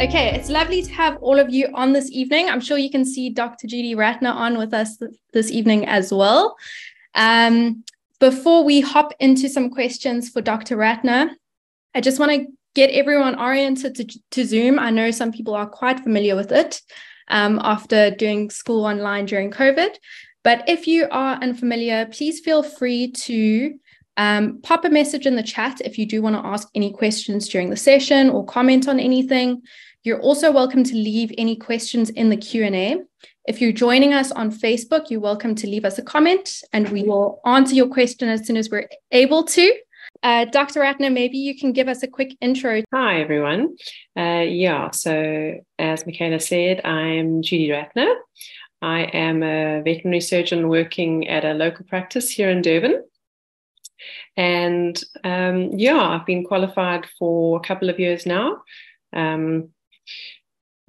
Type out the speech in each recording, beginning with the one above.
Okay, it's lovely to have all of you on this evening. I'm sure you can see Dr. Judy Ratner on with us th- this evening as well. Um, before we hop into some questions for Dr. Ratner, I just want to get everyone oriented to, to Zoom. I know some people are quite familiar with it um, after doing school online during COVID. But if you are unfamiliar, please feel free to um, pop a message in the chat if you do want to ask any questions during the session or comment on anything. You're also welcome to leave any questions in the Q&A. If you're joining us on Facebook, you're welcome to leave us a comment and we will answer your question as soon as we're able to. Uh, Dr. Ratner, maybe you can give us a quick intro. Hi, everyone. Uh, yeah, so as Michaela said, I'm Judy Ratner. I am a veterinary surgeon working at a local practice here in Durban. And um, yeah, I've been qualified for a couple of years now. Um,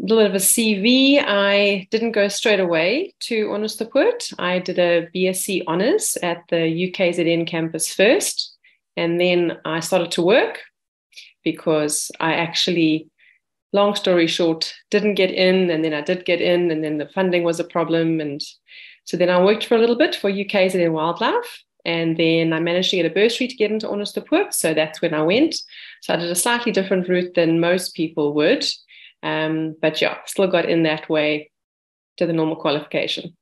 little bit of a CV. I didn't go straight away to Onderstepoort. I did a BSc honours at the UKZN campus first, and then I started to work because I actually, long story short, didn't get in, and then I did get in, and then the funding was a problem, and so then I worked for a little bit for UKZN Wildlife, and then I managed to get a bursary to get into Onderstepoort, so that's when I went. So I did a slightly different route than most people would. Um, but yeah, still got in that way to the normal qualification.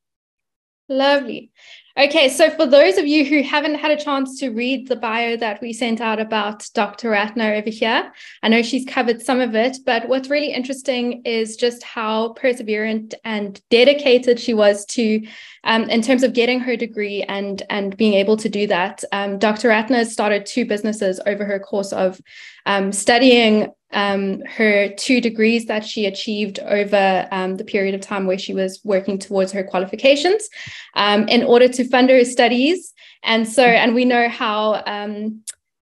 Lovely. Okay, so for those of you who haven't had a chance to read the bio that we sent out about Dr. Ratner over here, I know she's covered some of it, but what's really interesting is just how perseverant and dedicated she was to, um, in terms of getting her degree and and being able to do that. Um, Dr. Ratner started two businesses over her course of um, studying um, her two degrees that she achieved over um, the period of time where she was working towards her qualifications um, in order to fund her studies. And so, and we know how um,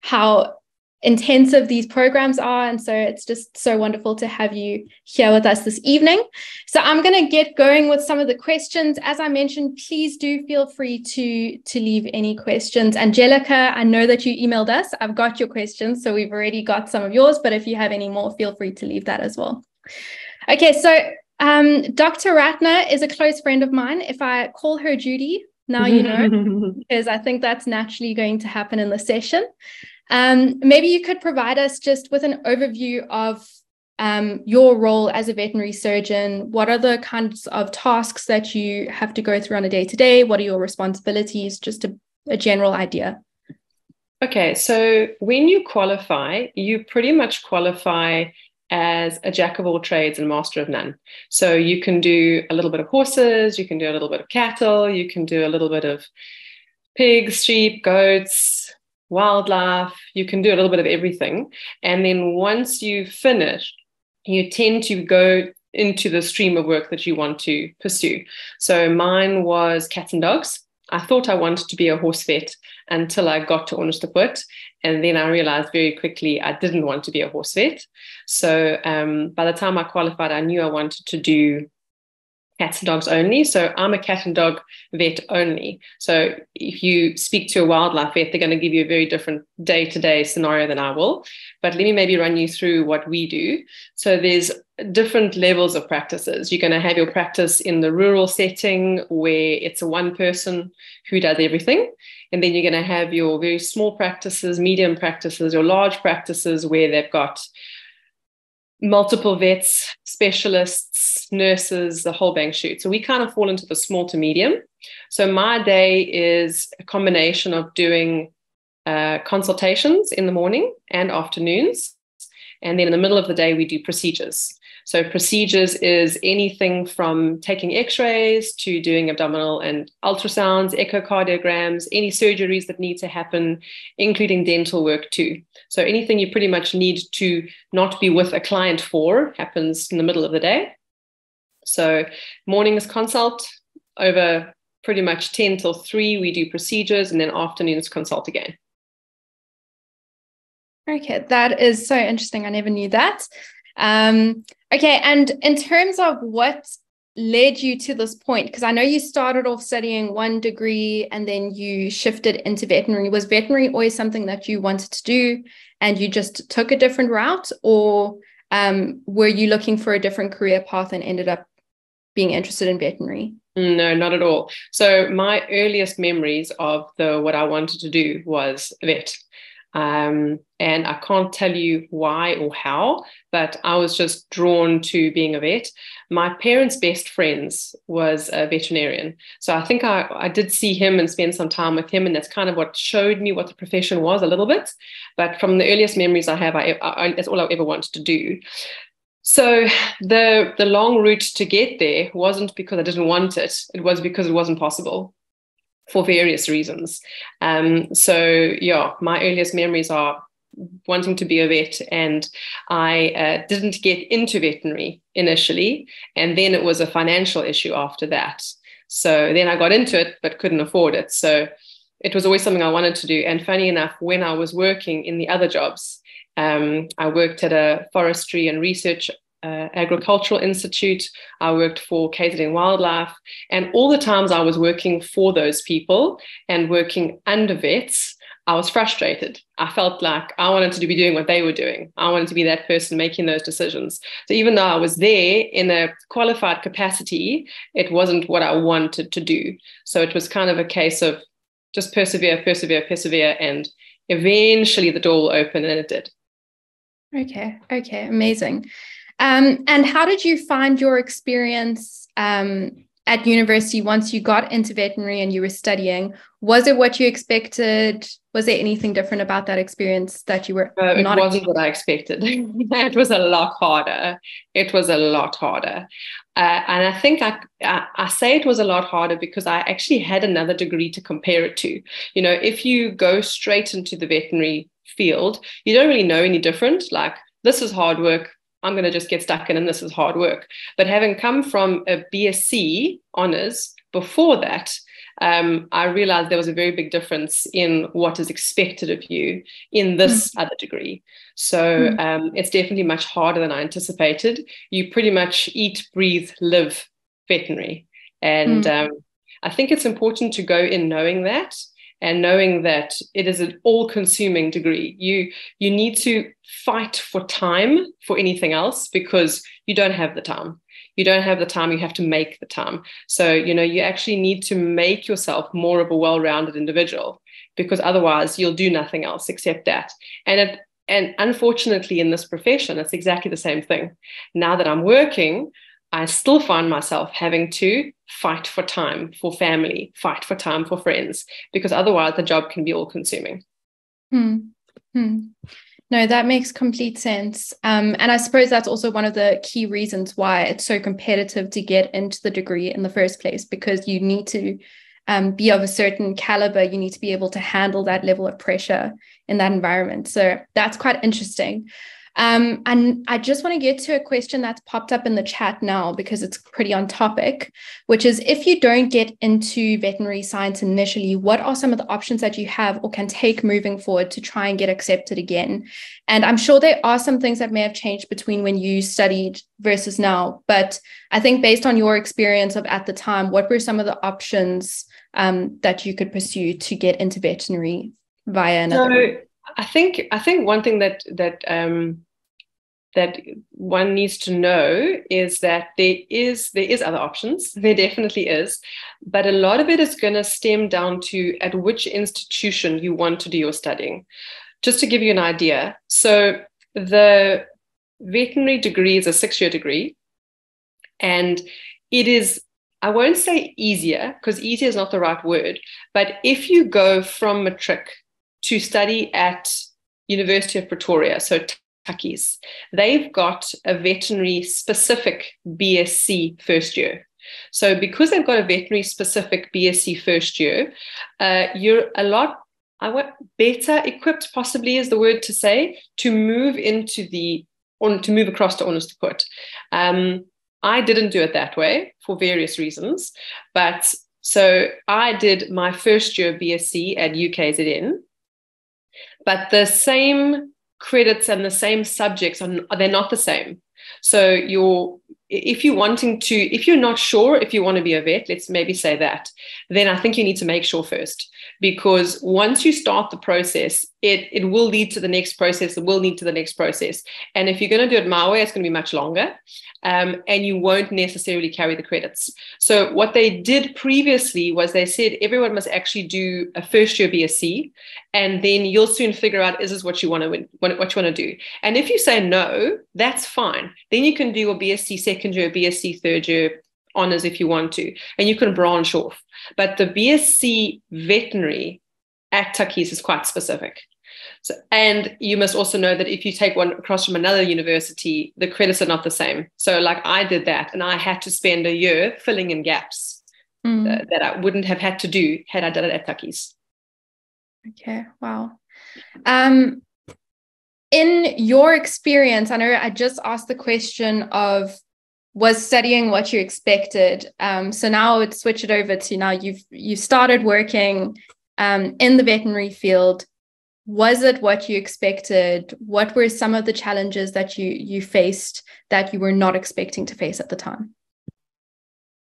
how intensive these programs are. And so it's just so wonderful to have you here with us this evening. So I'm going to get going with some of the questions. As I mentioned, please do feel free to, to leave any questions. Angelica, I know that you emailed us. I've got your questions. So we've already got some of yours, but if you have any more, feel free to leave that as well. Okay, so um, Dr. Ratner is a close friend of mine. If I call her Judy, now you know, because I think that's naturally going to happen in the session. Um, maybe you could provide us just with an overview of um, your role as a veterinary surgeon. What are the kinds of tasks that you have to go through on a day to day? What are your responsibilities? Just a, a general idea. Okay, so when you qualify, you pretty much qualify as a jack of all trades and master of none. So you can do a little bit of horses, you can do a little bit of cattle, you can do a little bit of pigs, sheep, goats, wildlife, you can do a little bit of everything. And then once you finish, you tend to go into the stream of work that you want to pursue. So mine was cats and dogs. I thought I wanted to be a horse vet until I got to Onderstepoort. And then I realized very quickly I didn't want to be a horse vet. So um, by the time I qualified, I knew I wanted to do cats and dogs only. So I'm a cat and dog vet only. So if you speak to a wildlife vet, they're going to give you a very different day to day scenario than I will. But let me maybe run you through what we do. So there's different levels of practices. You're going to have your practice in the rural setting where it's a one person who does everything. And then you're going to have your very small practices, medium practices, your large practices where they've got multiple vets, specialists, nurses, the whole bank shoot. So we kind of fall into the small to medium. So my day is a combination of doing uh, consultations in the morning and afternoons. And then in the middle of the day, we do procedures. So, procedures is anything from taking x rays to doing abdominal and ultrasounds, echocardiograms, any surgeries that need to happen, including dental work too. So, anything you pretty much need to not be with a client for happens in the middle of the day. So, morning is consult over pretty much 10 till 3, we do procedures, and then afternoons consult again. Okay, that is so interesting. I never knew that. Um, okay, and in terms of what led you to this point, because I know you started off studying one degree and then you shifted into veterinary. Was veterinary always something that you wanted to do and you just took a different route, or Um, were you looking for a different career path and ended up being interested in veterinary? No, not at all. So my earliest memories of the what I wanted to do was vet. Um, and I can't tell you why or how, but I was just drawn to being a vet. My parents' best friends was a veterinarian. So I think I, I did see him and spend some time with him. And that's kind of what showed me what the profession was a little bit. But from the earliest memories I have, I, I, that's all I ever wanted to do. So the the long route to get there wasn't because I didn't want it. It was because it wasn't possible for various reasons. Um, so yeah, my earliest memories are wanting to be a vet and i uh, didn't get into veterinary initially and then it was a financial issue after that. So then i got into it but couldn't afford it. So it was always something i wanted to do. And funny enough when i was working in the other jobs um, i worked at a forestry and research uh, Agricultural Institute. I worked for KZN Wildlife. And all the times I was working for those people and working under vets, I was frustrated. I felt like I wanted to be doing what they were doing. I wanted to be that person making those decisions. So even though I was there in a qualified capacity, it wasn't what I wanted to do. So it was kind of a case of just persevere, persevere, persevere. And eventually the door will open, and it did. Okay. Okay. Amazing. Um, and how did you find your experience um, at university once you got into veterinary and you were studying? Was it what you expected? Was there anything different about that experience that you were? Uh, it wasn't what I expected. it was a lot harder. It was a lot harder. Uh, and I think I, I, I say it was a lot harder because I actually had another degree to compare it to. You know, if you go straight into the veterinary field, you don't really know any different. Like, this is hard work I'm going to just get stuck in and this is hard work. But having come from a BSc honors before that, um, I realized there was a very big difference in what is expected of you in this mm. other degree. So mm. um, it's definitely much harder than I anticipated. You pretty much eat, breathe, live veterinary. And mm. um, I think it's important to go in knowing that and knowing that it is an all-consuming degree. You you need to fight for time for anything else because you don't have the time. You don't have the time you have to make the time. So you know you actually need to make yourself more of a well-rounded individual because otherwise you'll do nothing else except that. And it and unfortunately in this profession it's exactly the same thing. Now that i'm working I still find myself having to fight for time for family, fight for time for friends, because otherwise the job can be all consuming. Hmm. Hmm. No, that makes complete sense. Um, and I suppose that's also one of the key reasons why it's so competitive to get into the degree in the first place, because you need to um, be of a certain caliber. You need to be able to handle that level of pressure in that environment. So that's quite interesting. Um, and I just want to get to a question that's popped up in the chat now because it's pretty on topic, which is if you don't get into veterinary science initially, what are some of the options that you have or can take moving forward to try and get accepted again? And I'm sure there are some things that may have changed between when you studied versus now. But I think based on your experience of at the time, what were some of the options um, that you could pursue to get into veterinary via another? So- I think I think one thing that that um, that one needs to know is that there is there is other options. There definitely is, but a lot of it is going to stem down to at which institution you want to do your studying. Just to give you an idea, so the veterinary degree is a six-year degree, and it is I won't say easier because easier is not the right word, but if you go from matric to study at University of Pretoria, so Tukkies. They've got a veterinary specific BSc first year. So because they've got a veterinary specific BSc first year, uh, you're a lot I want better equipped, possibly is the word to say, to move into the or to move across to Onderstepoort. Um, I didn't do it that way for various reasons, but so I did my first year BSc at UKZN, but the same credits and the same subjects are they're not the same. So your if you're wanting to, if you're not sure if you want to be a vet, let's maybe say that, then I think you need to make sure first. Because once you start the process, it, it will lead to the next process, it will lead to the next process. And if you're going to do it my way, it's going to be much longer. Um, and you won't necessarily carry the credits. So, what they did previously was they said everyone must actually do a first year BSc, and then you'll soon figure out is this what you want to what, what you want to do. And if you say no, that's fine. Then you can do a BSc second year, BSc third year honors if you want to, and you can branch off. But the BSc veterinary at Tukkies is quite specific. So, and you must also know that if you take one across from another university, the credits are not the same. So, like I did that, and I had to spend a year filling in gaps mm. uh, that I wouldn't have had to do had I done it at Tukkies. Okay, wow. Um, in your experience, I know I just asked the question of was studying what you expected. Um, so now I would switch it over to now you've you started working um, in the veterinary field. Was it what you expected? What were some of the challenges that you you faced that you were not expecting to face at the time?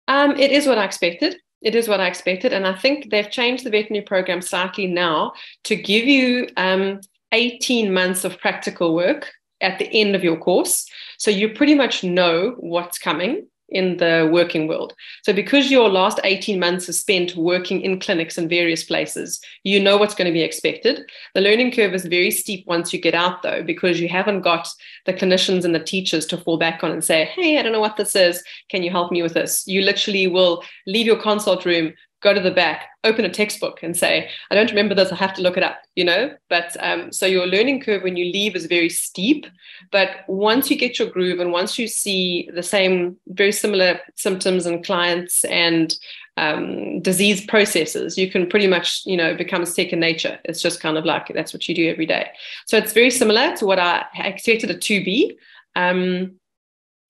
Um, it is what i expected. It is what i expected. And i think they've changed the veterinary program slightly now to give you um, 18 months of practical work at the end of your course so you pretty much know what's coming in the working world. So, because your last 18 months is spent working in clinics in various places, you know what's going to be expected. The learning curve is very steep once you get out, though, because you haven't got the clinicians and the teachers to fall back on and say, Hey, I don't know what this is. Can you help me with this? You literally will leave your consult room, go to the back, open a textbook and say, I don't remember this, I have to look it up, you know? But um, so your learning curve when you leave is very steep. But once you get your groove and once you see the same, very similar symptoms and clients and um, disease processes, you can pretty much, you know, become second nature. It's just kind of like that's what you do every day. So it's very similar to what I expected it to be. Um,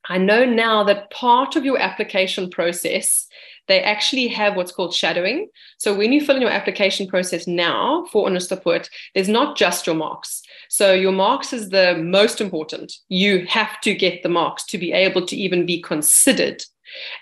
I know now that part of your application process they actually have what's called shadowing. So when you fill in your application process now for Onderstepoort, there's not just your marks. So your marks is the most important. You have to get the marks to be able to even be considered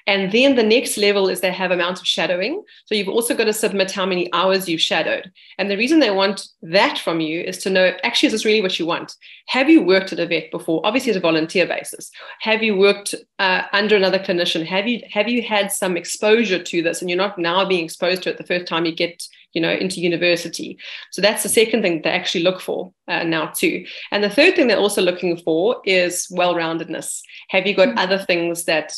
and then the next level is they have amounts of shadowing. So you've also got to submit how many hours you've shadowed. And the reason they want that from you is to know actually, is this really what you want? Have you worked at a vet before? Obviously, at a volunteer basis. Have you worked uh, under another clinician? Have you have you had some exposure to this? And you're not now being exposed to it the first time you get you know into university so that's the second thing they actually look for uh, now too and the third thing they're also looking for is well-roundedness have you got mm-hmm. other things that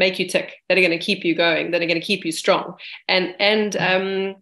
make you tick, that are going to keep you going, that are going to keep you strong. And and um,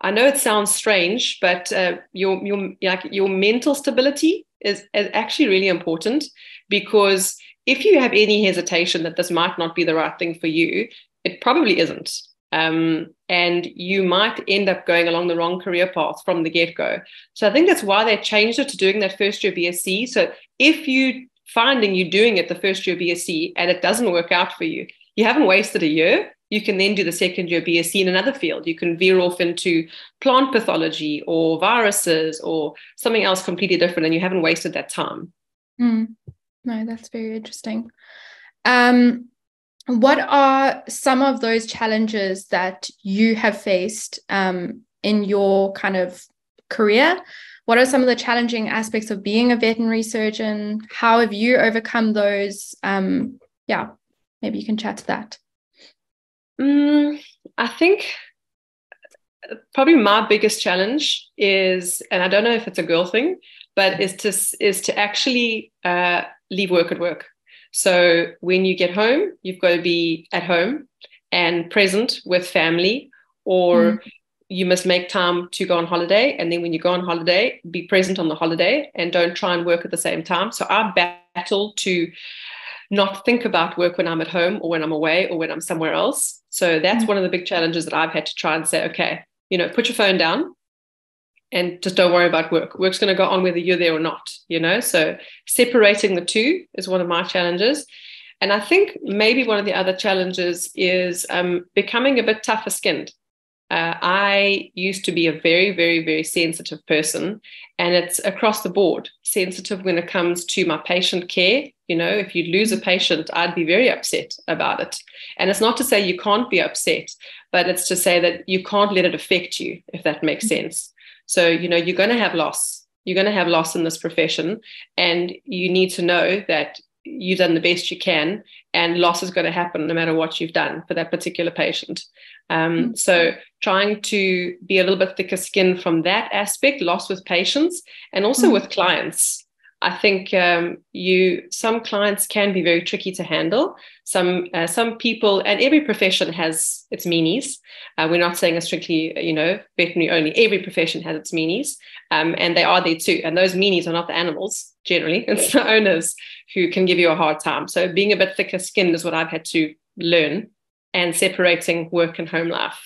I know it sounds strange, but uh, your your like your mental stability is, is actually really important because if you have any hesitation that this might not be the right thing for you, it probably isn't. Um, and you might end up going along the wrong career path from the get go. So I think that's why they changed it to doing that first year BSc. So if you finding you doing it the first year BSc and it doesn't work out for you, you haven't wasted a year. You can then do the second year BSc in another field. You can veer off into plant pathology or viruses or something else completely different, and you haven't wasted that time. Mm. No, that's very interesting. Um, what are some of those challenges that you have faced um, in your kind of career what are some of the challenging aspects of being a veterinary surgeon? How have you overcome those? Um, yeah, maybe you can chat to that. Mm, I think probably my biggest challenge is, and I don't know if it's a girl thing, but is to is to actually uh, leave work at work. So when you get home, you've got to be at home and present with family, or mm you must make time to go on holiday. And then when you go on holiday, be present on the holiday and don't try and work at the same time. So I battle to not think about work when I'm at home or when I'm away or when I'm somewhere else. So that's mm-hmm. one of the big challenges that I've had to try and say, okay, you know, put your phone down and just don't worry about work. Work's going to go on whether you're there or not, you know? So separating the two is one of my challenges. And I think maybe one of the other challenges is um, becoming a bit tougher skinned. Uh, I used to be a very, very, very sensitive person, and it's across the board sensitive when it comes to my patient care. You know, if you lose a patient, I'd be very upset about it. And it's not to say you can't be upset, but it's to say that you can't let it affect you, if that makes mm-hmm. sense. So, you know, you're going to have loss. You're going to have loss in this profession. And you need to know that you've done the best you can and loss is going to happen no matter what you've done for that particular patient um, mm-hmm. so trying to be a little bit thicker skin from that aspect loss with patients and also mm-hmm. with clients I think um, you some clients can be very tricky to handle. Some uh, some people and every profession has its meanies. Uh, we're not saying a strictly you know veterinary only. Every profession has its meanies, um, and they are there too. And those meanies are not the animals generally; it's the owners who can give you a hard time. So being a bit thicker skinned is what I've had to learn, and separating work and home life.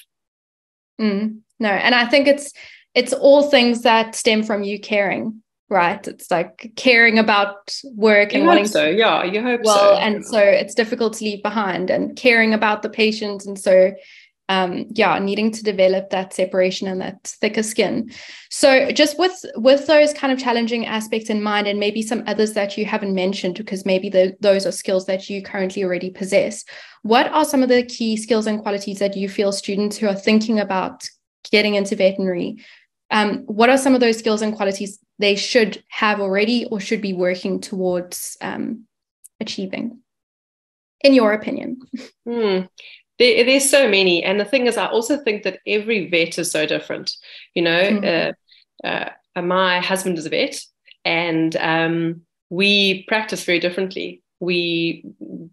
Mm, no, and I think it's it's all things that stem from you caring right it's like caring about work you and wanting so to, yeah you hope so well so. and so it's difficult to leave behind and caring about the patient and so um yeah needing to develop that separation and that thicker skin so just with with those kind of challenging aspects in mind and maybe some others that you haven't mentioned because maybe the, those are skills that you currently already possess what are some of the key skills and qualities that you feel students who are thinking about getting into veterinary um, what are some of those skills and qualities they should have already or should be working towards um, achieving in your opinion hmm. there, there's so many and the thing is i also think that every vet is so different you know mm. uh, uh, my husband is a vet and um, we practice very differently we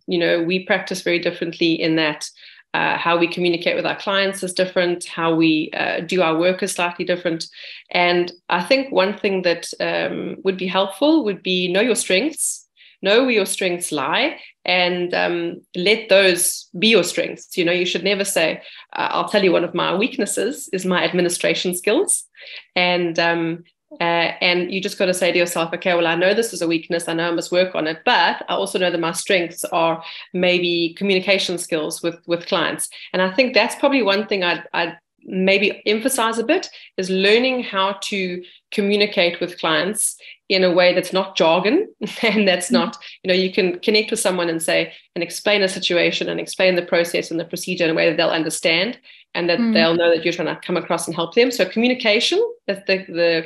you know we practice very differently in that uh, how we communicate with our clients is different, how we uh, do our work is slightly different. And I think one thing that um, would be helpful would be know your strengths, know where your strengths lie, and um, let those be your strengths. You know, you should never say, uh, I'll tell you one of my weaknesses is my administration skills. And um, uh, and you just got to say to yourself, okay, well, I know this is a weakness. I know I must work on it, but I also know that my strengths are maybe communication skills with with clients. And I think that's probably one thing I'd, I'd maybe emphasize a bit is learning how to communicate with clients in a way that's not jargon and that's mm-hmm. not you know you can connect with someone and say and explain a situation and explain the process and the procedure in a way that they'll understand and that mm. they'll know that you're trying to come across and help them so communication that's the the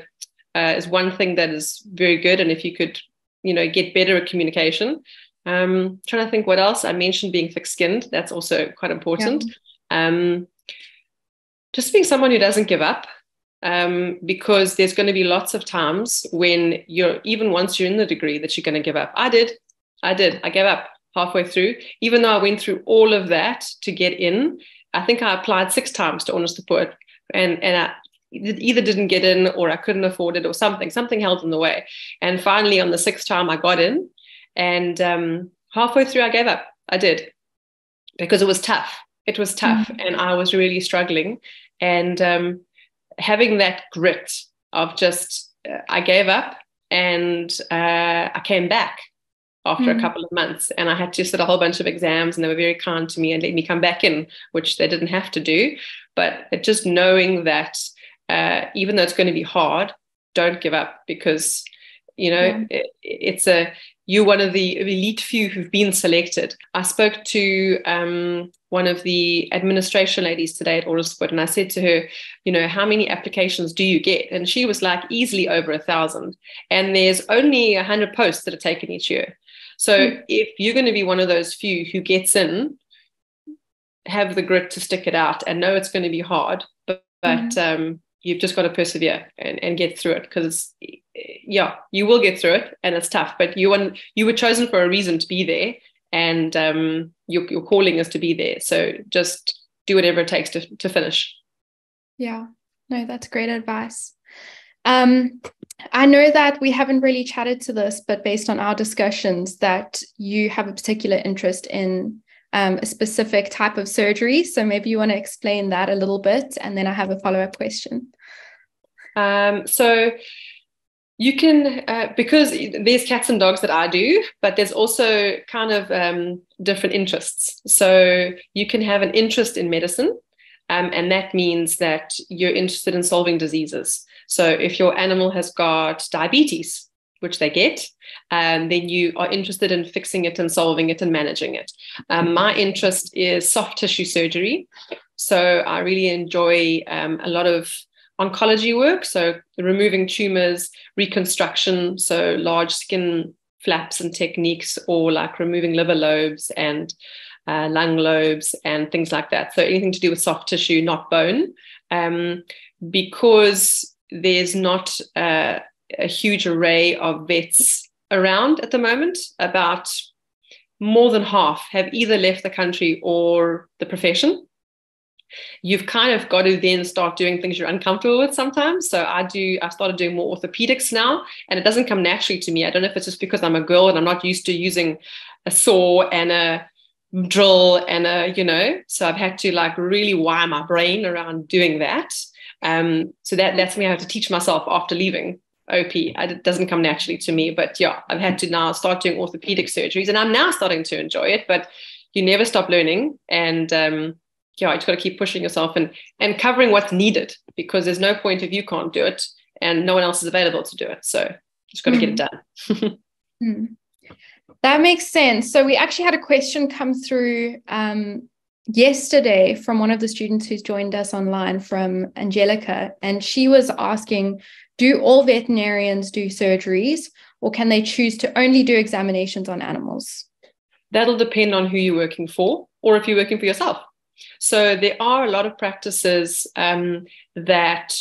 uh, is one thing that is very good. And if you could, you know, get better at communication. Um, trying to think what else. I mentioned being thick-skinned. That's also quite important. Yeah. Um, just being someone who doesn't give up. Um, because there's going to be lots of times when you're even once you're in the degree that you're going to give up. I did, I did, I gave up halfway through, even though I went through all of that to get in. I think I applied six times to Onderstepoort, and and I, either didn't get in or I couldn't afford it or something. Something held in the way. And finally, on the sixth time, I got in. And um, halfway through, I gave up. I did because it was tough. It was tough. Mm-hmm. And I was really struggling. And um, having that grit of just, uh, I gave up and uh, I came back after mm-hmm. a couple of months and I had to sit a whole bunch of exams and they were very kind to me and let me come back in, which they didn't have to do. But just knowing that uh, even though it's going to be hard, don't give up because you know yeah. it, it's a you're one of the elite few who've been selected. I spoke to um, one of the administration ladies today at Onderstepoort, and I said to her, you know, how many applications do you get? And she was like, easily over a thousand. And there's only a hundred posts that are taken each year. So mm. if you're going to be one of those few who gets in, have the grit to stick it out and know it's going to be hard, but, but mm. um, you've just got to persevere and, and get through it because yeah you will get through it and it's tough but you want you were chosen for a reason to be there and um, your, your calling is to be there so just do whatever it takes to, to finish yeah no that's great advice um, I know that we haven't really chatted to this, but based on our discussions, that you have a particular interest in um, a specific type of surgery. So maybe you want to explain that a little bit, and then I have a follow up question. Um, so you can uh, because there's cats and dogs that I do, but there's also kind of um, different interests. So you can have an interest in medicine, um, and that means that you're interested in solving diseases. So if your animal has got diabetes, which they get, um, then you are interested in fixing it and solving it and managing it. Um, my interest is soft tissue surgery. So I really enjoy um, a lot of oncology work. So removing tumors, reconstruction, so large skin flaps and techniques, or like removing liver lobes and uh, lung lobes and things like that. So anything to do with soft tissue, not bone, um, because there's not uh, a huge array of vets around at the moment. About more than half have either left the country or the profession. You've kind of got to then start doing things you're uncomfortable with sometimes. So I do, I've started doing more orthopedics now, and it doesn't come naturally to me. I don't know if it's just because I'm a girl and I'm not used to using a saw and a drill and a, you know, so I've had to like really wire my brain around doing that. Um, so that that's me I have to teach myself after leaving OP. It doesn't come naturally to me, but yeah, I've had to now start doing orthopedic surgeries, and I'm now starting to enjoy it. But you never stop learning, and um, yeah, you just got to keep pushing yourself and and covering what's needed because there's no point if you can't do it and no one else is available to do it. So just got to mm. get it done. mm. That makes sense. So we actually had a question come through um, yesterday from one of the students who's joined us online from Angelica, and she was asking, do all veterinarians do surgeries, or can they choose to only do examinations on animals? That'll depend on who you're working for, or if you're working for yourself. So there are a lot of practices um, that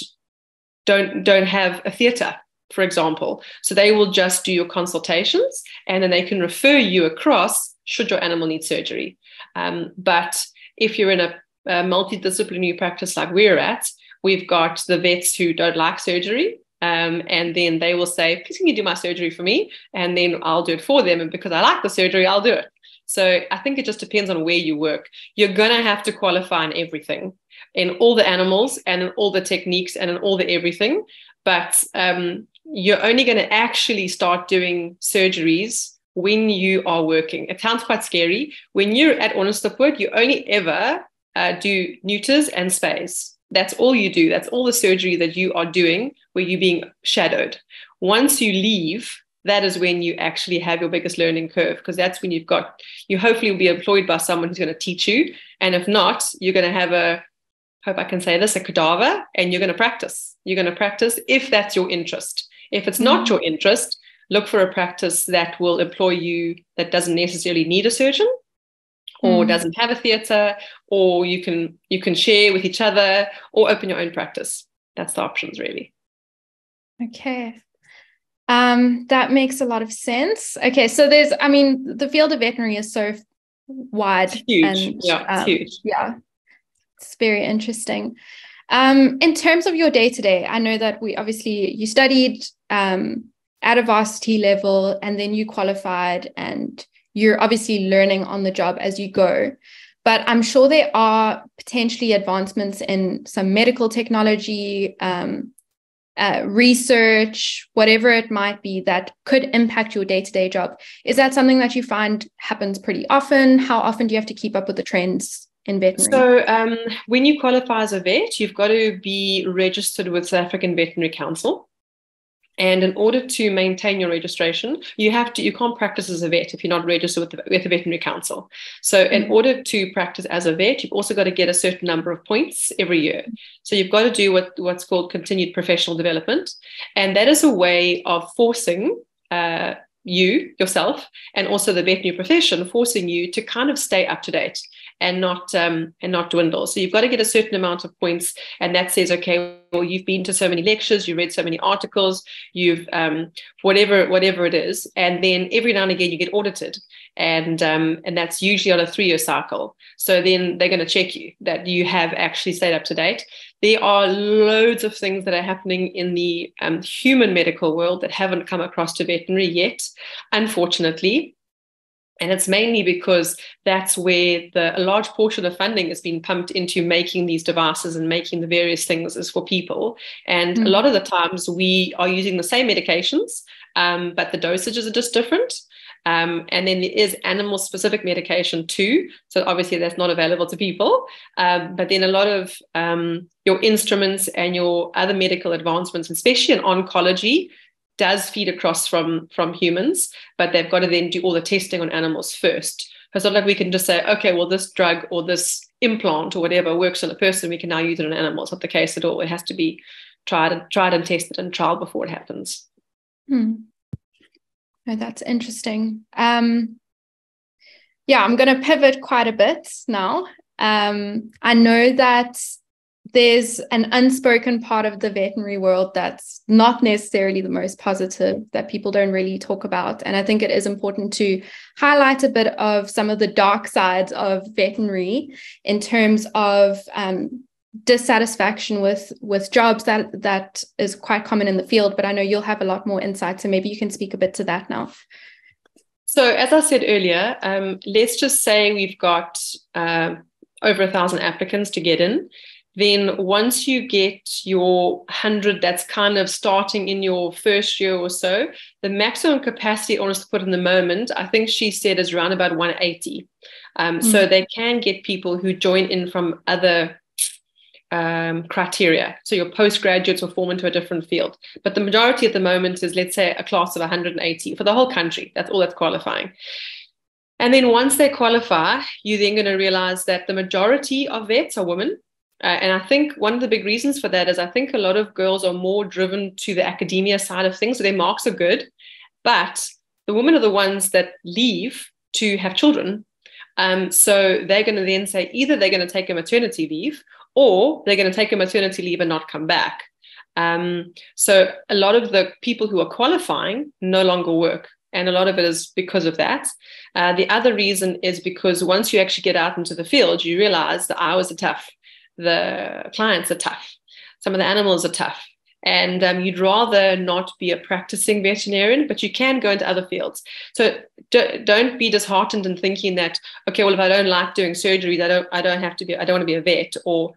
don't don't have a theatre for example. So they will just do your consultations and then they can refer you across should your animal need surgery. Um, but if you're in a, a multidisciplinary practice like we're at, we've got the vets who don't like surgery. Um, and then they will say, please can you do my surgery for me? And then I'll do it for them. And because I like the surgery, I'll do it. So I think it just depends on where you work. You're going to have to qualify in everything, in all the animals and in all the techniques and in all the everything. But um, you're only going to actually start doing surgeries when you are working. It sounds quite scary. When you're at Onderstepoort, you only ever uh, do neuters and spays. That's all you do. That's all the surgery that you are doing where you're being shadowed. Once you leave, that is when you actually have your biggest learning curve because that's when you've got, you hopefully will be employed by someone who's going to teach you. And if not, you're going to have a, hope I can say this, a cadaver, and you're going to practice. You're going to practice if that's your interest. If it's not mm-hmm. your interest, look for a practice that will employ you that doesn't necessarily need a surgeon or mm. doesn't have a theatre or you can you can share with each other or open your own practice that's the options really okay um that makes a lot of sense. Okay so there's i mean the field of veterinary is so wide it's huge. and, yeah it's um, huge. yeah it's very interesting. Um, in terms of your day to day, I know that we obviously you studied um, at a varsity level and then you qualified and you're obviously learning on the job as you go. But I'm sure there are potentially advancements in some medical technology, um, uh, research, whatever it might be that could impact your day to day job. Is that something that you find happens pretty often? How often do you have to keep up with the trends in veterinary? So, um, when you qualify as a vet, you've got to be registered with South African Veterinary Council. And in order to maintain your registration, you have to you can't practice as a vet if you're not registered with the, with the veterinary council. So in mm-hmm. order to practice as a vet, you've also got to get a certain number of points every year. So you've got to do what, what's called continued professional development, and that is a way of forcing uh, you yourself and also the veterinary profession forcing you to kind of stay up to date and not um, and not dwindle. So you've got to get a certain amount of points, and that says, okay, well, you've been to so many lectures, you read so many articles, you've um, whatever whatever it is, and then every now and again you get audited, and um, and that's usually on a three year cycle. So then they're going to check you that you have actually stayed up to date. There are loads of things that are happening in the um, human medical world that haven't come across to veterinary yet, unfortunately. And it's mainly because that's where the, a large portion of funding has been pumped into making these devices and making the various things as for people. And mm. a lot of the times we are using the same medications, um, but the dosages are just different. Um, and then there is animal specific medication too. So obviously that's not available to people. Um, but then a lot of um, your instruments and your other medical advancements, especially in oncology, does feed across from from humans, but they've got to then do all the testing on animals first. It's not like we can just say, okay, well, this drug or this implant or whatever works on a person, we can now use it on animals. Not the case at all. It has to be tried and tried and tested and trial before it happens. Hmm. Oh, that's interesting. Um, yeah, I'm going to pivot quite a bit now. Um, I know that there's an unspoken part of the veterinary world that's not necessarily the most positive that people don't really talk about. And I think it is important to highlight a bit of some of the dark sides of veterinary in terms of um, dissatisfaction with with jobs that that is quite common in the field but i know you'll have a lot more insight so maybe you can speak a bit to that now so as i said earlier um, let's just say we've got uh, over a thousand applicants to get in then once you get your 100 that's kind of starting in your first year or so the maximum capacity Onderstepoort in the moment i think she said is around about 180 um, mm-hmm. so they can get people who join in from other um, criteria. So your postgraduates will form into a different field. But the majority at the moment is, let's say, a class of 180 for the whole country. That's all that's qualifying. And then once they qualify, you're then going to realize that the majority of vets are women. Uh, and I think one of the big reasons for that is I think a lot of girls are more driven to the academia side of things. So their marks are good, but the women are the ones that leave to have children. Um, so they're going to then say either they're going to take a maternity leave or they're going to take a maternity leave and not come back. Um, so a lot of the people who are qualifying no longer work. And a lot of it is because of that. Uh, the other reason is because once you actually get out into the field, you realize the hours are tough, the clients are tough, some of the animals are tough. And um, you'd rather not be a practicing veterinarian, but you can go into other fields. So do, don't be disheartened in thinking that, okay, well, if I don't like doing surgery, I don't, I don't have to be, I don't want to be a vet, or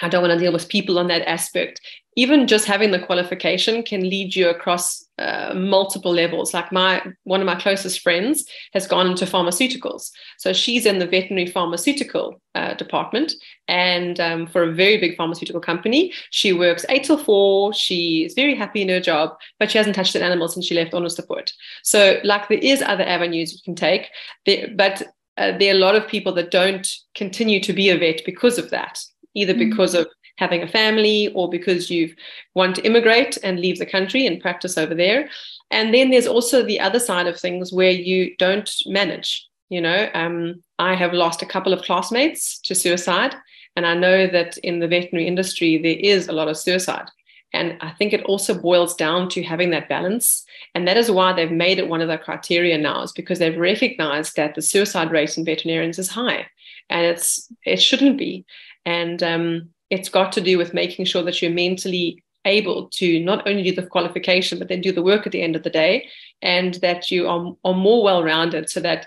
I don't want to deal with people on that aspect. Even just having the qualification can lead you across uh, multiple levels. Like my one of my closest friends has gone into pharmaceuticals, so she's in the veterinary pharmaceutical uh, department, and um, for a very big pharmaceutical company, she works eight till four. She's very happy in her job, but she hasn't touched an animal since she left Onderstepoort. So, like there is other avenues you can take, there, but uh, there are a lot of people that don't continue to be a vet because of that either mm-hmm. because of having a family or because you want to immigrate and leave the country and practice over there. And then there's also the other side of things where you don't manage. You know, um, I have lost a couple of classmates to suicide. And I know that in the veterinary industry, there is a lot of suicide. And I think it also boils down to having that balance. And that is why they've made it one of their criteria now, is because they've recognized that the suicide rate in veterinarians is high. And it's it shouldn't be. And um, it's got to do with making sure that you're mentally able to not only do the qualification, but then do the work at the end of the day, and that you are, are more well rounded so that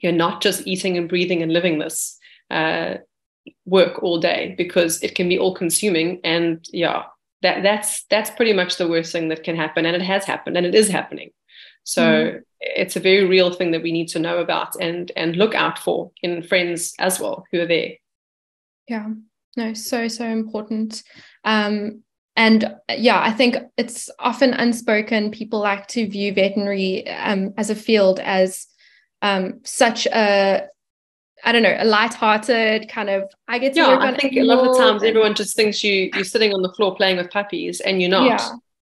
you're not just eating and breathing and living this uh, work all day because it can be all consuming. And yeah, that, that's, that's pretty much the worst thing that can happen. And it has happened and it is happening. So mm. it's a very real thing that we need to know about and, and look out for in friends as well who are there. Yeah, no, so, so important. Um, and yeah, I think it's often unspoken. People like to view veterinary um, as a field as um, such a I don't know, a light-hearted kind of. I get to yeah. I think a lot of times and, everyone just thinks you you're sitting on the floor playing with puppies, and you're not.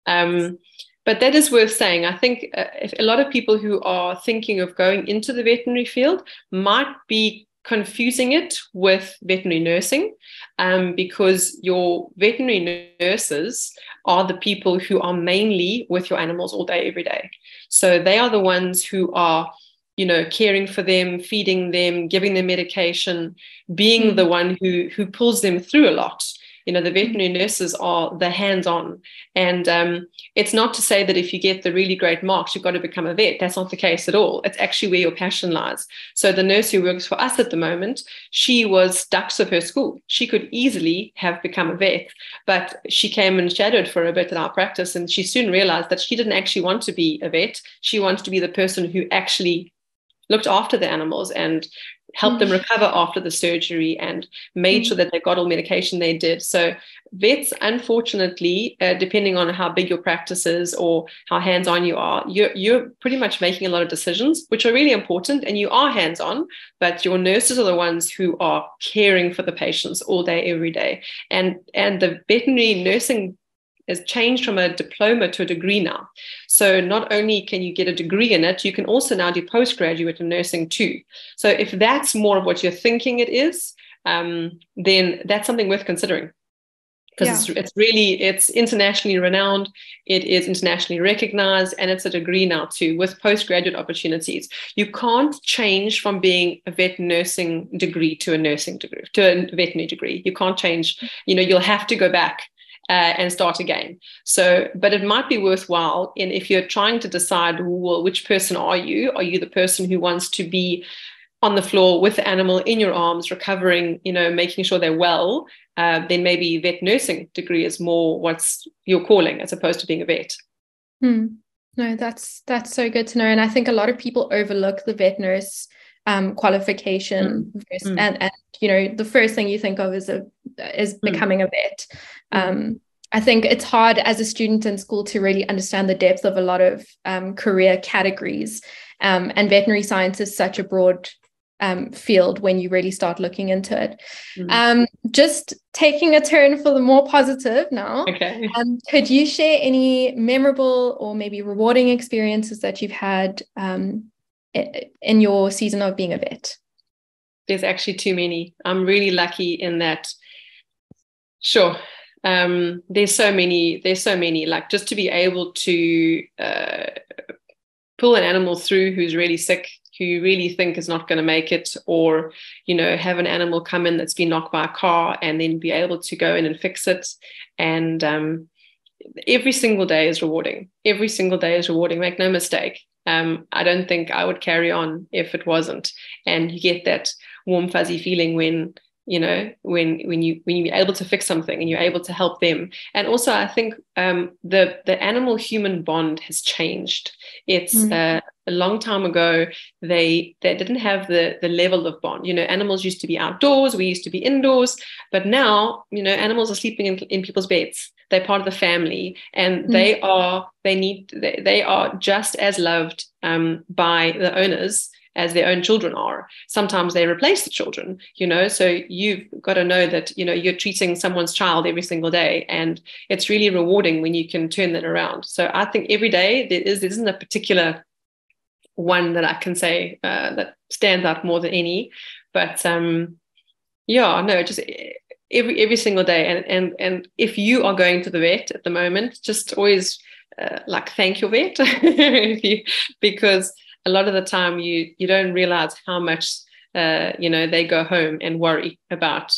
Yeah. Um, but that is worth saying. I think uh, if a lot of people who are thinking of going into the veterinary field might be confusing it with veterinary nursing um, because your veterinary nurses are the people who are mainly with your animals all day, every day. So they are the ones who are, you know, caring for them, feeding them, giving them medication, being mm-hmm. the one who who pulls them through a lot you know the veterinary nurses are the hands-on. And um, it's not to say that if you get the really great marks you've got to become a vet. That's not the case at all. It's actually where your passion lies. So the nurse who works for us at the moment she was dux of her school. She could easily have become a vet but she came and shadowed for a bit in our practice and she soon realized that she didn't actually want to be a vet. She wanted to be the person who actually looked after the animals and helped mm. them recover after the surgery and made mm. sure that they got all medication they did. So vets, unfortunately, uh, depending on how big your practice is or how hands-on you are, you're, you're pretty much making a lot of decisions, which are really important, and you are hands-on. But your nurses are the ones who are caring for the patients all day, every day, and and the veterinary nursing has changed from a diploma to a degree now. So not only can you get a degree in it, you can also now do postgraduate in nursing too. So if that's more of what you're thinking it is, um, then that's something worth considering because yeah. it's, it's really it's internationally renowned it is internationally recognized and it's a degree now too with postgraduate opportunities you can't change from being a vet nursing degree to a nursing degree to a veterinary degree you can't change you know you'll have to go back uh, and start again. So, but it might be worthwhile in if you're trying to decide, well, which person are you? Are you the person who wants to be on the floor with the animal in your arms, recovering, you know, making sure they're well, uh, then maybe vet nursing degree is more what's your calling as opposed to being a vet. Hmm. No, that's that's so good to know. And I think a lot of people overlook the vet nurse um, qualification mm. Versus, mm. and and you know the first thing you think of is a is mm. becoming a vet. Mm. Um, I think it's hard as a student in school to really understand the depth of a lot of um, career categories. Um, and veterinary science is such a broad um, field when you really start looking into it. Mm-hmm. Um, just taking a turn for the more positive now. Okay. Um, could you share any memorable or maybe rewarding experiences that you've had um, in your season of being a vet? There's actually too many. I'm really lucky in that. Sure. Um, there's so many. There's so many. Like just to be able to uh, pull an animal through who's really sick who you really think is not going to make it or you know have an animal come in that's been knocked by a car and then be able to go in and fix it and um, every single day is rewarding every single day is rewarding make no mistake um, i don't think i would carry on if it wasn't. And you get that warm fuzzy feeling when you know when when you when you're able to fix something and you're able to help them and also i think um, the the animal human bond has changed it's mm-hmm. uh, a long time ago they they didn't have the the level of bond you know animals used to be outdoors we used to be indoors but now you know animals are sleeping in, in people's beds they're part of the family and mm-hmm. they are they need they, they are just as loved um, by the owners as their own children are. Sometimes they replace the children, you know. So you've got to know that, you know, you're treating someone's child every single day. And it's really rewarding when you can turn that around. So I think every day there, is, there isn't a particular one that I can say uh, that stands out more than any. But um, yeah, no, just every every single day. And and and if you are going to the vet at the moment, just always uh, like thank your vet you, because a lot of the time you you don't realize how much uh, you know they go home and worry about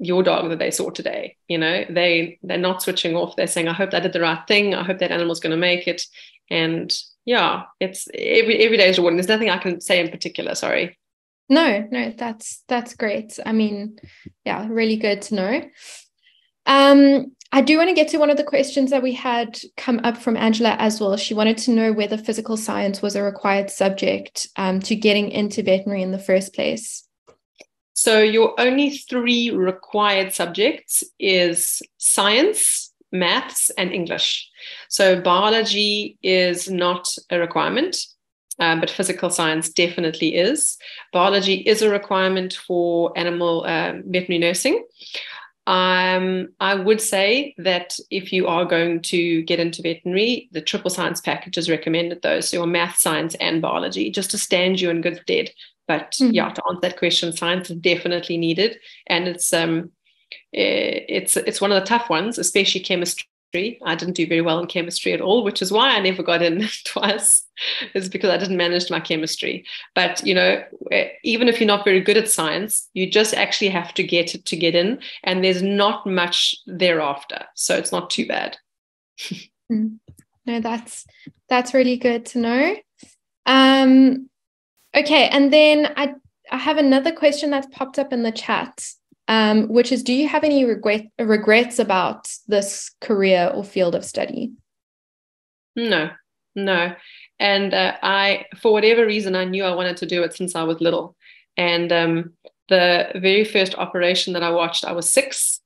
your dog that they saw today you know? They they're not switching off. They're saying i hope i did the right thing. I hope that animal's going to make it. And yeah it's every every day is rewarding. There's nothing i can say in particular sorry. No no that's that's great. I mean yeah really good to know um I do want to get to one of the questions that we had come up from Angela as well. She wanted to know whether physical science was a required subject um, to getting into veterinary in the first place. So your only three required subjects is science, maths, and English. So biology is not a requirement. Um, but physical science definitely is. Biology is a requirement for animal uh, veterinary nursing. Um, I would say that if you are going to get into veterinary, the triple science package is recommended, though. So, your math, science, and biology, just to stand you in good stead. But mm-hmm. yeah, to answer that question, science is definitely needed, and it's um, eh, it's it's one of the tough ones, especially chemistry I didn't do very well in chemistry at all, which is why I never got in twice, is because I didn't manage my chemistry. But you know, eh, even if you're not very good at science, you just actually have to get it to get in, and there's not much thereafter, so it's not too bad. Hmm. no, that's that's really good to know. Um, okay, and then I I have another question that's popped up in the chat um, which is do you have any regret, regrets about this career or field of study? No, no. and uh, I, for whatever reason, I knew I wanted to do it since I was little. And um, the very first operation that I watched, I was six,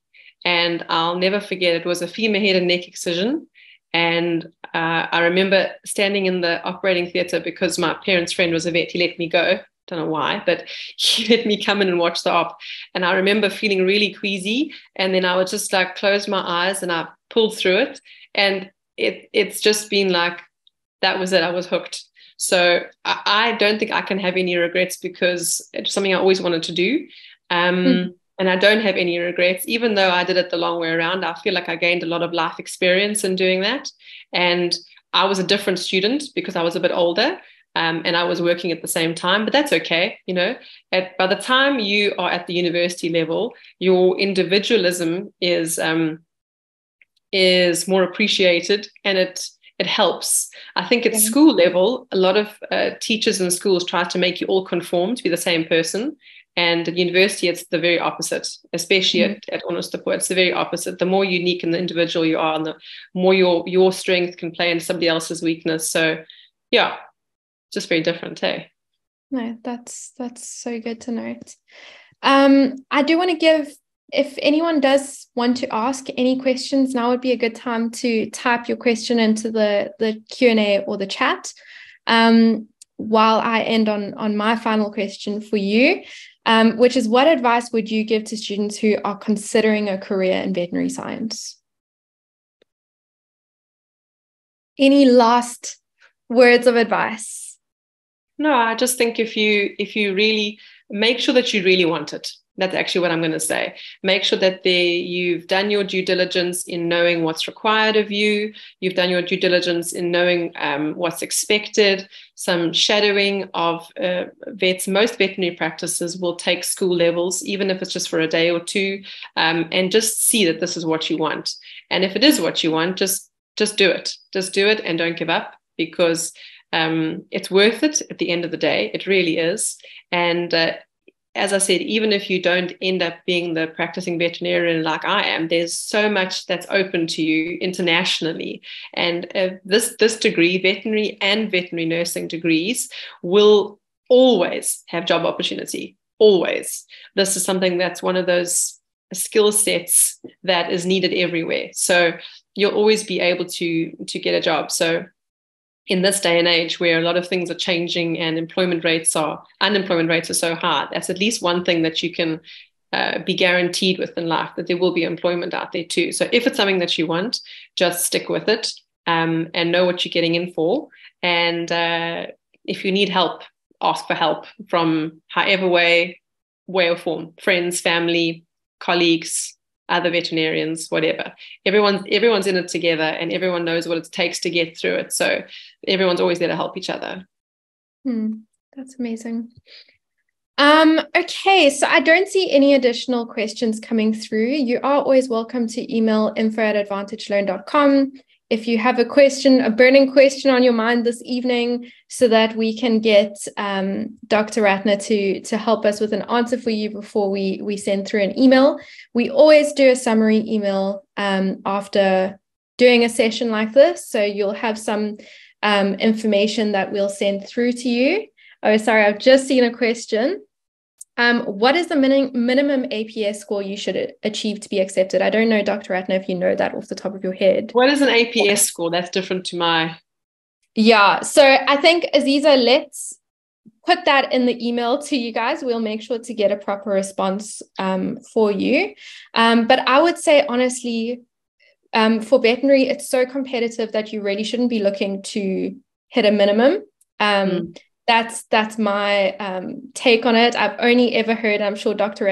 and I'll never forget. It was a femur head and neck excision, and uh, I remember standing in the operating theatre because my parents' friend was a vet. He let me go. Don't know why, but he let me come in and watch the op. And I remember feeling really queasy. And then I would just like close my eyes and I pulled through it. And it it's just been like that was it. I was hooked. So I, I don't think I can have any regrets because it's something I always wanted to do. Um, mm. And I don't have any regrets, even though I did it the long way around. I feel like I gained a lot of life experience in doing that. And I was a different student because I was a bit older. Um, and I was working at the same time, but that's okay. You know, at, by the time you are at the university level, your individualism is um, is more appreciated, and it it helps. I think at yeah. school level, a lot of uh, teachers in schools try to make you all conform to be the same person. And at university, it's the very opposite, especially mm-hmm. at, at Onderstepoort. It's the very opposite. The more unique and the individual you are, and the more your your strength can play into somebody else's weakness. So, yeah, just very different, too. No, that's that's so good to note. Um, I do want to give if anyone does want to ask any questions, now would be a good time to type your question into the, the Q&A or the chat. Um, while I end on, on my final question for you, um, which is what advice would you give to students who are considering a career in veterinary science? Any last words of advice? No, I just think if you if you really make sure that you really want it that's actually what I'm going to say. Make sure that they, you've done your due diligence in knowing what's required of you. You've done your due diligence in knowing um, what's expected. Some shadowing of uh, vets. Most veterinary practices will take school levels, even if it's just for a day or two, um, and just see that this is what you want. And if it is what you want, just just do it. Just do it and don't give up because um, it's worth it at the end of the day. It really is. And uh, as I said, even if you don't end up being the practicing veterinarian like I am, there's so much that's open to you internationally. And uh, this this degree, veterinary and veterinary nursing degrees, will always have job opportunity. Always. This is something that's one of those skill sets that is needed everywhere. So you'll always be able to to get a job. So in this day and age where a lot of things are changing and employment rates are unemployment rates are so high that's at least one thing that you can uh, be guaranteed with in life that there will be employment out there too. So if it's something that you want just stick with it um, and know what you're getting in for. And uh, if you need help ask for help from however way way or form friends family colleagues other veterinarians, whatever. Everyone's everyone's in it together, and everyone knows what it takes to get through it. So everyone's always there to help each other. Hmm, that's amazing. Um, okay, so I don't see any additional questions coming through. You are always welcome to email info at advantagelearn.com if you have a question, a burning question on your mind this evening, so that we can get um, Dr. Ratner to, to help us with an answer for you before we, we send through an email. We always do a summary email um, after doing a session like this. So you'll have some um, information that we'll send through to you. Oh, sorry, I've just seen a question. Um, what is the min- minimum APS score you should achieve to be accepted? I don't know, Dr. Ratner, if you know that off the top of your head. What is an APS score? That's different to my. Yeah. So I think, Aziza, let's put that in the email to you guys. We'll make sure to get a proper response um, for you. Um, but I would say, honestly, um, for veterinary, it's so competitive that you really shouldn't be looking to hit a minimum. Mm that's that's my um, take on it. I've only ever heard, I'm sure Dr.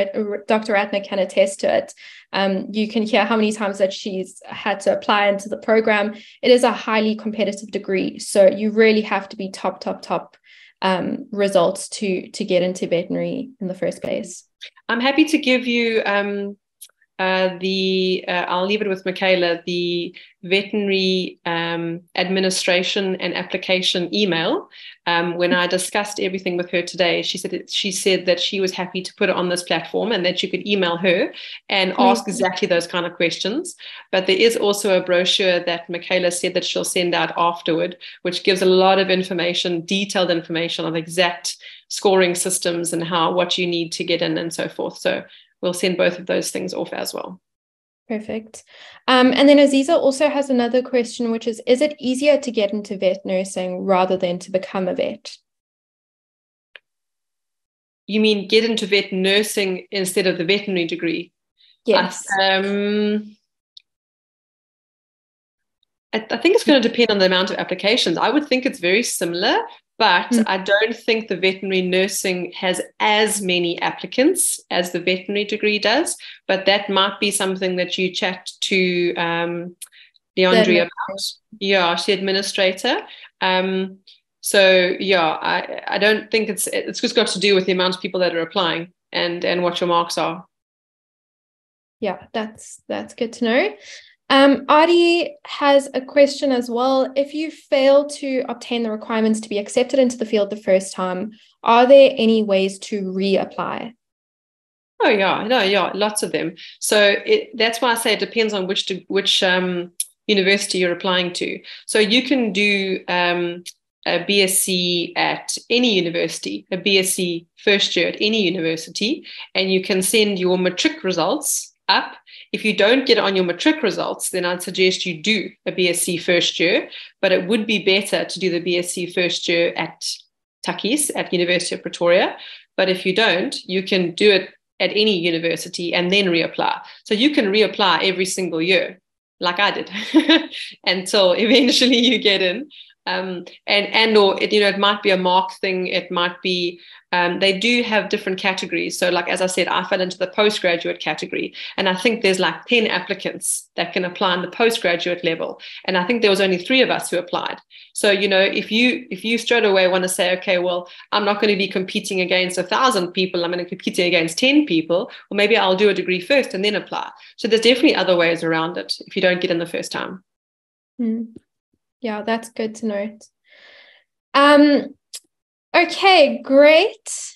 Dr. Ratner can attest to it. Um, you can hear how many times that she's had to apply into the program. It is a highly competitive degree, so you really have to be top, top, top um, results to to get into veterinary in the first place. I'm happy to give you um, uh, the uh, I'll leave it with Michaela. The veterinary um, administration and application email. Um, when I discussed everything with her today, she said she said that she was happy to put it on this platform and that you could email her and ask exactly those kind of questions. But there is also a brochure that Michaela said that she'll send out afterward, which gives a lot of information, detailed information on exact scoring systems and how what you need to get in and so forth. So we'll send both of those things off as well. Perfect. Um, and then Aziza also has another question, which is Is it easier to get into vet nursing rather than to become a vet? You mean get into vet nursing instead of the veterinary degree? Yes. um, I, I think it's going to depend on the amount of applications. I would think it's very similar, but mm. I don't think the veterinary nursing has as many applicants as the veterinary degree does. But that might be something that you chat to um, Leandria about. Yeah, she administrator. Um, so yeah, I, I don't think it's it's just got to do with the amount of people that are applying and and what your marks are. Yeah, that's that's good to know. Um, Adi has a question as well. If you fail to obtain the requirements to be accepted into the field the first time, are there any ways to reapply? Oh yeah, no, yeah, lots of them. So it, that's why I say it depends on which to, which um, university you're applying to. So you can do um, a BSc at any university, a BSc first year at any university, and you can send your matric results up. If you don't get it on your matric results, then I'd suggest you do a BSc first year, but it would be better to do the BSc first year at Tukkies at University of Pretoria. But if you don't, you can do it at any university and then reapply. So you can reapply every single year, like I did, until eventually you get in um, and and or it, you know it might be a mark thing it might be um, they do have different categories. So like as i said i fell into the postgraduate category and i think there's like 10 applicants that can apply in the postgraduate level and i think there was only three of us who applied. So you know if you if you straight away want to say okay well i'm not going to be competing against a thousand people i'm going to be competing against 10 people or maybe i'll do a degree first and then apply. So there's definitely other ways around it if you don't get in the first time. Mm. Yeah, that's good to note. Um, okay, great.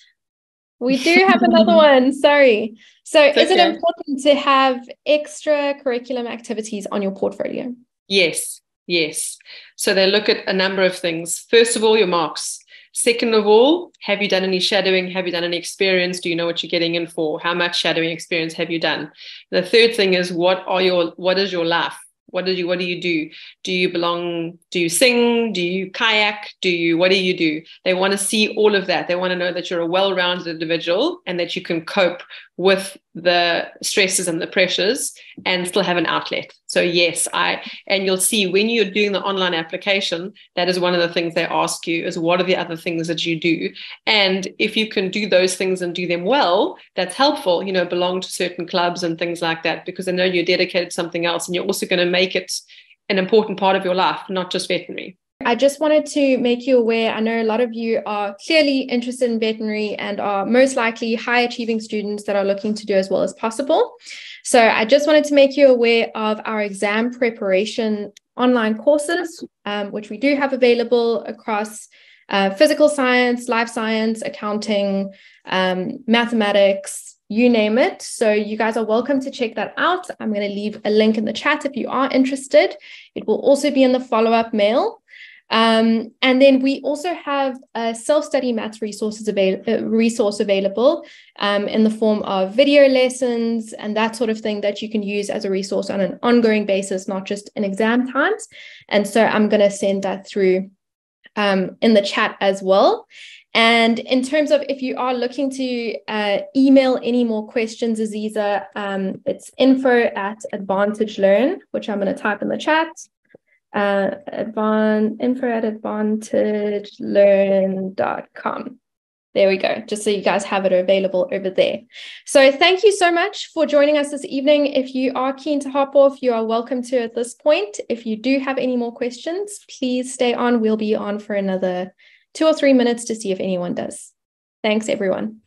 We do have another one. Sorry. So, it's is okay. it important to have extra curriculum activities on your portfolio? Yes, yes. So, they look at a number of things. First of all, your marks. Second of all, have you done any shadowing? Have you done any experience? Do you know what you're getting in for? How much shadowing experience have you done? The third thing is what are your what is your life? What do you what do you do? Do you belong do you sing? Do you kayak? Do you what do you do? They want to see all of that. They want to know that you're a well-rounded individual and that you can cope with the stresses and the pressures and still have an outlet. So yes i and you'll see when you're doing the online application that is one of the things they ask you is what are the other things that you do? And if you can do those things and do them well that's helpful you know belong to certain clubs and things like that because they know you're dedicated to something else and you're also going to make it an important part of your life not just veterinary I just wanted to make you aware. I know a lot of you are clearly interested in veterinary and are most likely high achieving students that are looking to do as well as possible. So I just wanted to make you aware of our exam preparation online courses, um, which we do have available across uh, physical science, life science, accounting, um, mathematics, you name it. So you guys are welcome to check that out. I'm going to leave a link in the chat if you are interested. It will also be in the follow up mail. Um, and then we also have a self-study maths resources avail- uh, resource available um, in the form of video lessons and that sort of thing that you can use as a resource on an ongoing basis, not just in exam times. And so I'm going to send that through um, in the chat as well. And in terms of if you are looking to uh, email any more questions, Aziza, um, it's info at Advantage Learn, which I'm going to type in the chat uh, at advantagelearn.com. There we go, just so you guys have it available over there. So thank you so much for joining us this evening. If you are keen to hop off, you are welcome to at this point. If you do have any more questions, please stay on. We'll be on for another two or three minutes to see if anyone does. Thanks, everyone.